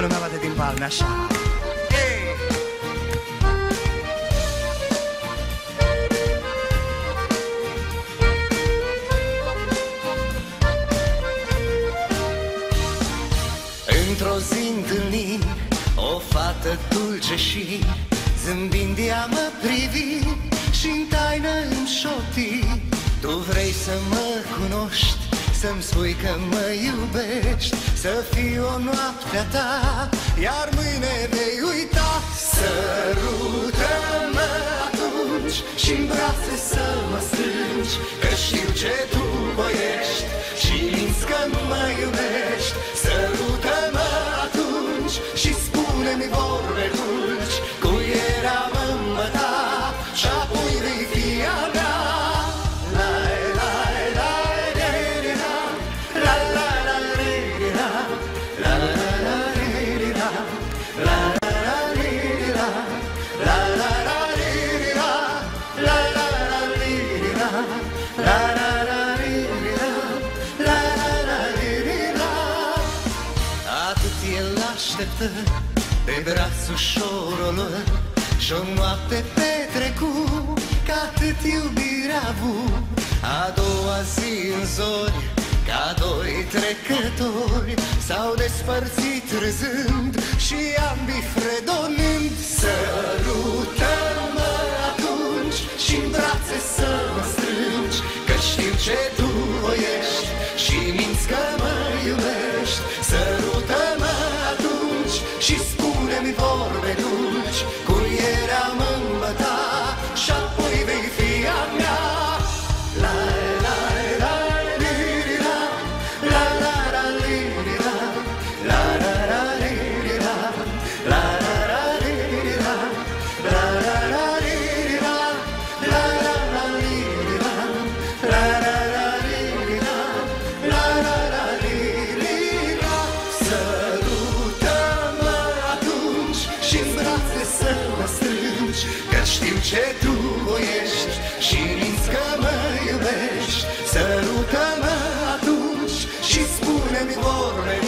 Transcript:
toată lumea bate din palme așa. Ei! Într-o zi întâlni o fată dulce și Zâmbind ea mă privi și în taină îmi șopti. Tu vrei să mă cunoști să-mi spui că mă iubești Să fiu o noaptea ta Iar mâine vei uita. Sărută-mă atunci și în brațe să mă strângi Că știu ce tu voiești Și minți că mă iubești. Sărută-mă atunci și spune-mi vorbe el așteptă Pe braț ușorul Și o noapte petrecu Că atât iubirea avut. A doua zi în zori Ca doi trecători S-au despărțit râzând Și ambii Știu ce tu voiești și minți că mă iubești. Sărută-mă atunci și spune-mi vorbe